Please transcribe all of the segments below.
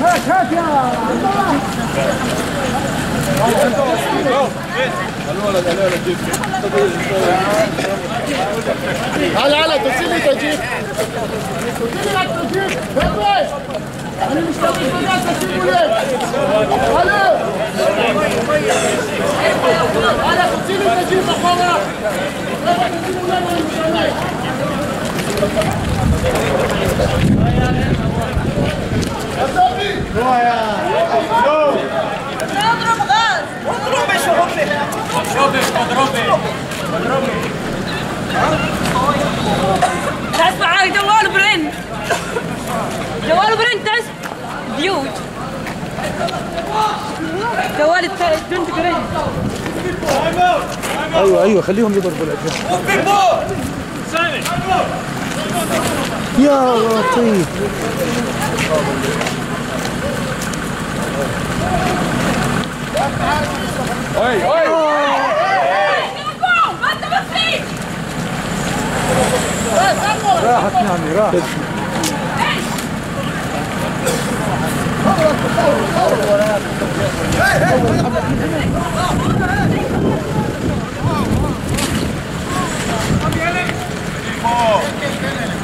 هات هات يا عبد هلا هلا تسيلي تجيب لك تجيب أنا مش طالب الناس تسيبوا هلا هلا تسيلي تجيب المشاريع اضرب غاز اضرب شوفي تحس معاك جوال برنت جوال برنت تحس برنت أيوه أيوه خليهم يضربوا الاجهزه 이야, 저기. 어이, 어이! 야, 하트는 안 내가. 어.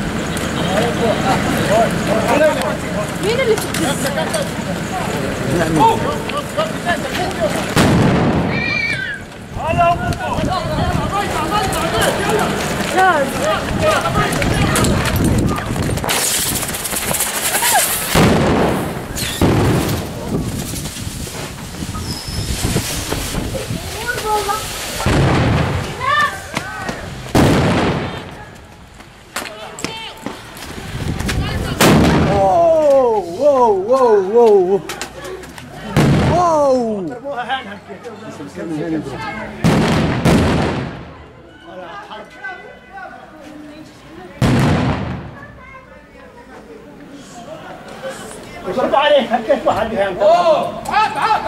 Allah. واو واو واو. واو. عليه واحد عاد عاد